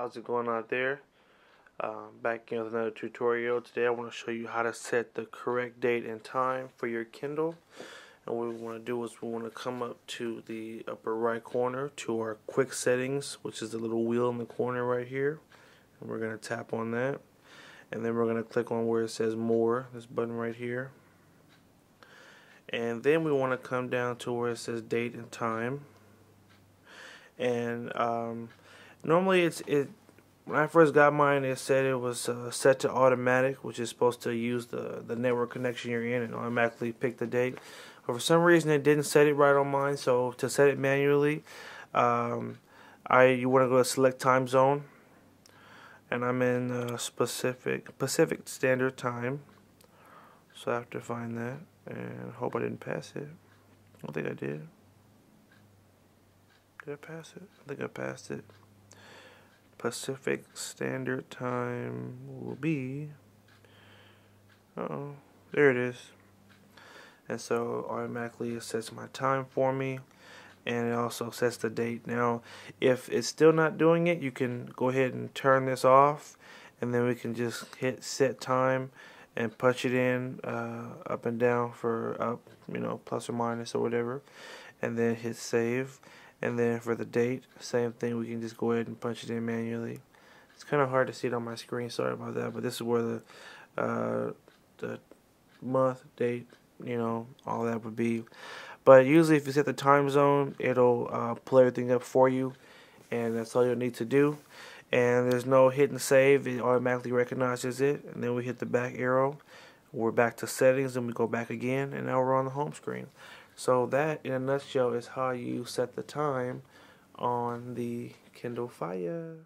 How's it going out there? Um, back in with another tutorial. Today I want to show you how to set the correct date and time for your Kindle. And what we want to do is we want to come up to the upper right corner to our quick settings, which is the little wheel in the corner right here. And we're going to tap on that. And then we're going to click on where it says more, this button right here. And then we want to come down to where it says date and time. And um, normally it's it when I first got mine it said it was uh, set to automatic which is supposed to use the the network connection you're in and automatically pick the date but for some reason it didn't set it right on mine so to set it manually um, I you want to go to select time zone and I'm in uh, specific Pacific Standard Time so I have to find that and hope I didn't pass it I don't think I did did I pass it? I think I passed it. Pacific Standard Time will be. Uh oh, there it is. And so automatically it sets my time for me and it also sets the date. Now, if it's still not doing it, you can go ahead and turn this off and then we can just hit set time and punch it in uh, up and down for up, you know, plus or minus or whatever, and then hit save and then for the date same thing we can just go ahead and punch it in manually. It's kind of hard to see it on my screen sorry about that but this is where the uh, the month date you know all that would be. But usually if you set the time zone it'll uh, pull everything up for you and that's all you'll need to do. And there's no hit and save it automatically recognizes it and then we hit the back arrow we're back to settings and we go back again and now we're on the home screen so that, in a nutshell, is how you set the time on the Kindle Fire.